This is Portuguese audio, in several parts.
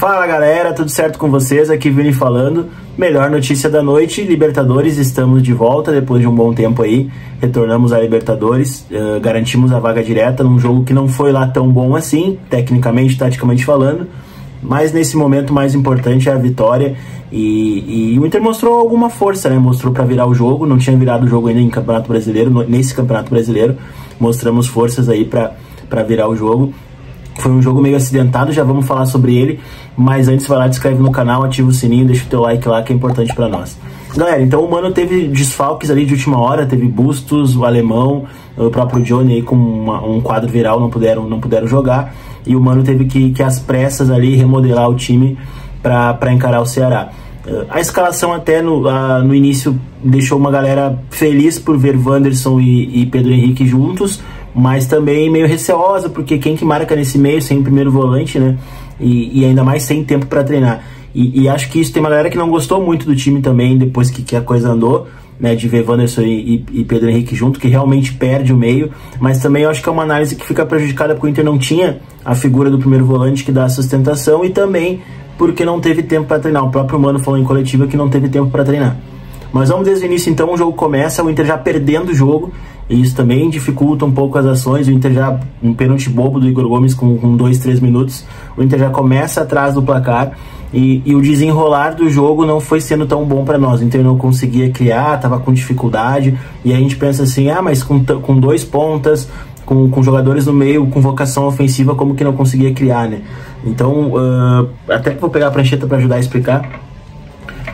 Fala galera, tudo certo com vocês? Aqui Vini falando. Melhor notícia da noite: Libertadores, estamos de volta depois de um bom tempo aí. Retornamos à Libertadores, uh, garantimos a vaga direta num jogo que não foi lá tão bom assim, tecnicamente, taticamente falando. Mas nesse momento mais importante é a vitória. E, e o Inter mostrou alguma força, né? Mostrou para virar o jogo. Não tinha virado o jogo ainda em Campeonato Brasileiro, nesse Campeonato Brasileiro. Mostramos forças aí para virar o jogo. Foi um jogo meio acidentado, já vamos falar sobre ele. Mas antes, vai lá, te inscreve no canal, ativa o sininho, deixa o teu like lá que é importante para nós. Galera, então o Mano teve desfalques ali de última hora, teve Bustos, o Alemão, o próprio Johnny aí com uma, um quadro viral não puderam, não puderam jogar. E o Mano teve que, que às pressas ali remodelar o time para encarar o Ceará. A escalação até no, uh, no início deixou uma galera feliz por ver Wanderson e, e Pedro Henrique juntos, mas também meio receosa, porque quem que marca nesse meio sem o primeiro volante, né? E, e ainda mais sem tempo para treinar. E, e, acho que isso tem uma galera que não gostou muito do time também, depois que, que a coisa andou, né? De ver Wanderson e, e, Pedro Henrique junto, que realmente perde o meio. Mas também acho que é uma análise que fica prejudicada porque o Inter não tinha a figura do primeiro volante que dá a sustentação e também porque não teve tempo para treinar. O próprio Mano falou em coletiva que não teve tempo para treinar. Mas vamos desde o início então, o jogo começa, o Inter já perdendo o jogo, e isso também dificulta um pouco as ações. O Inter já, um pênalti bobo do Igor Gomes com, com dois, três minutos. O Inter já começa atrás do placar. E, e o desenrolar do jogo não foi sendo tão bom para nós. O Inter não conseguia criar, estava com dificuldade. E a gente pensa assim: ah, mas com, com dois pontas, com, com jogadores no meio, com vocação ofensiva, como que não conseguia criar, né? Então, uh, até que vou pegar a prancheta para ajudar a explicar.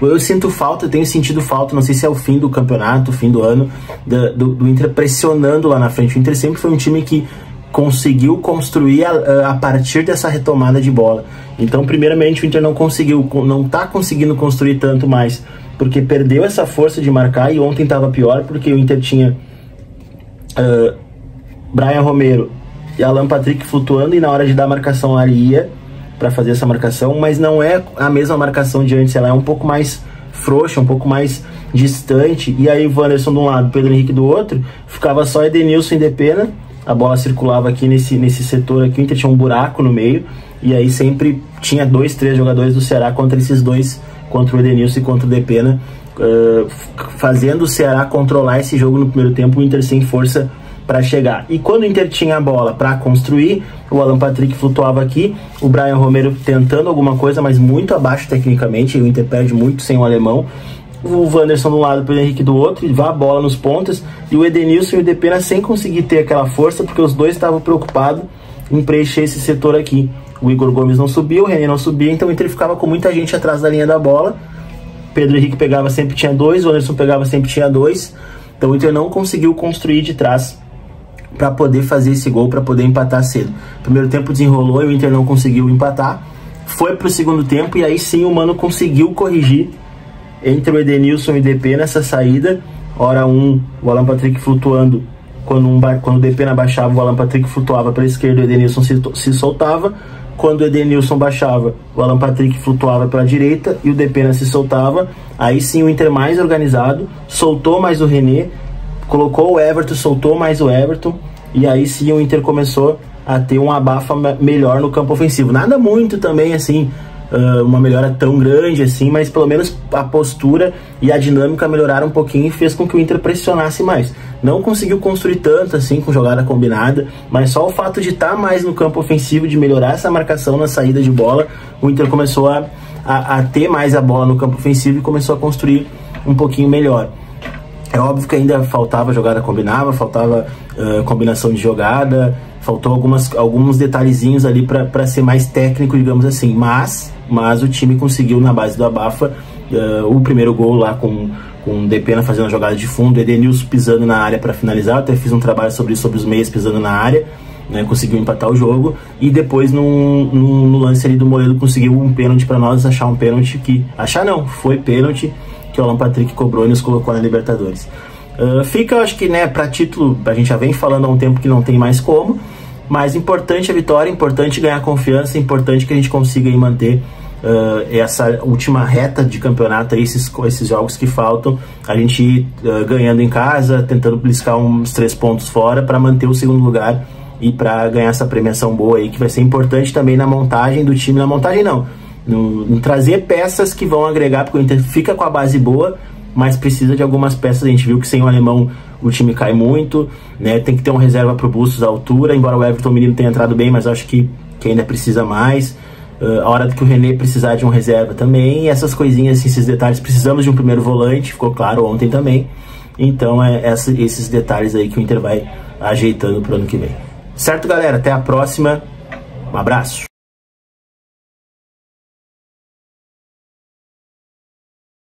Eu sinto falta, tenho sentido falta, não sei se é o fim do campeonato, fim do ano, do, do, do Inter pressionando lá na frente. O Inter sempre foi um time que conseguiu construir a, a, partir dessa retomada de bola. Então, primeiramente, o Inter não conseguiu, não está conseguindo construir tanto mais, porque perdeu essa força de marcar e ontem estava pior, porque o Inter tinha uh, Brian Romero e Alan Patrick flutuando e na hora de dar marcação ali ia para fazer essa marcação, mas não é a mesma marcação de antes, ela é um pouco mais frouxa, um pouco mais distante. E aí o Wanderson de um lado, Pedro Henrique do outro, ficava só Edenilson e Depena. A bola circulava aqui nesse, nesse setor aqui, o Inter tinha um buraco no meio. E aí sempre tinha dois, três jogadores do Ceará contra esses dois, contra o Edenilson e contra o Depena, uh, fazendo o Ceará controlar esse jogo no primeiro tempo, o Inter sem força para chegar. E quando o Inter tinha a bola para construir, o Alan Patrick flutuava aqui, o Brian Romero tentando alguma coisa, mas muito abaixo tecnicamente, o Inter perde muito sem o alemão. O Wanderson do lado, o Henrique do outro, e vá a bola nos pontos, e o Edenilson e o Depena sem conseguir ter aquela força, porque os dois estavam preocupados em preencher esse setor aqui. O Igor Gomes não subia, o René não subia, então o Inter ficava com muita gente atrás da linha da bola. Pedro Henrique pegava sempre tinha dois, o Anderson pegava sempre tinha dois. Então o Inter não conseguiu construir de trás para poder fazer esse gol, para poder empatar cedo. Primeiro tempo desenrolou e o Inter não conseguiu empatar. Foi para o segundo tempo e aí sim o Mano conseguiu corrigir entre o Edenilson e o DP nessa saída. Hora um, o Alan Patrick flutuando. Quando, um, quando o DP baixava, o Alan Patrick flutuava para a esquerda, o Edenilson se, se soltava. Quando o Edenilson baixava, o Alan Patrick flutuava para a direita e o Depena se soltava. Aí sim o Inter mais organizado, soltou mais o René, colocou o Everton, soltou mais o Everton, e aí sim o Inter começou a ter um abafa melhor no campo ofensivo. Nada muito também assim, uma melhora tão grande assim, mas pelo menos a postura e a dinâmica melhoraram um pouquinho e fez com que o Inter pressionasse mais. Não conseguiu construir tanto assim com jogada combinada, mas só o fato de estar tá mais no campo ofensivo, de melhorar essa marcação na saída de bola, o Inter começou a, a, a ter mais a bola no campo ofensivo e começou a construir um pouquinho melhor. É óbvio que ainda faltava jogada combinada, faltava uh, combinação de jogada, faltou algumas, alguns detalhezinhos ali para ser mais técnico, digamos assim. Mas, mas o time conseguiu, na base do Abafa, uh, o primeiro gol lá com, com o Depena fazendo a jogada de fundo, Edenilson pisando na área para finalizar. Até fiz um trabalho sobre isso, sobre os meias pisando na área. Né, conseguiu empatar o jogo e depois no, no, no lance ali do Moledo conseguiu um pênalti para nós achar um pênalti que achar não foi pênalti que o Alan Patrick cobrou e nos colocou na Libertadores. Uh, fica, acho que, né, para título, a gente já vem falando há um tempo que não tem mais como, mas importante a vitória, importante ganhar confiança, importante que a gente consiga aí manter uh, essa última reta de campeonato, aí, esses, esses jogos que faltam, a gente ir uh, ganhando em casa, tentando bliscar uns três pontos fora para manter o segundo lugar e para ganhar essa premiação boa aí, que vai ser importante também na montagem do time, na montagem não, no, em trazer peças que vão agregar, porque o Inter fica com a base boa, mas precisa de algumas peças. A gente viu que sem o alemão o time cai muito, né? Tem que ter uma reserva para o Bustos à altura, embora o Everton Menino tenha entrado bem, mas acho que, que ainda precisa mais. Uh, a hora que o René precisar de um reserva também, essas coisinhas, assim, esses detalhes. Precisamos de um primeiro volante, ficou claro ontem também. Então é essa, esses detalhes aí que o Inter vai ajeitando pro ano que vem. Certo, galera? Até a próxima. Um abraço.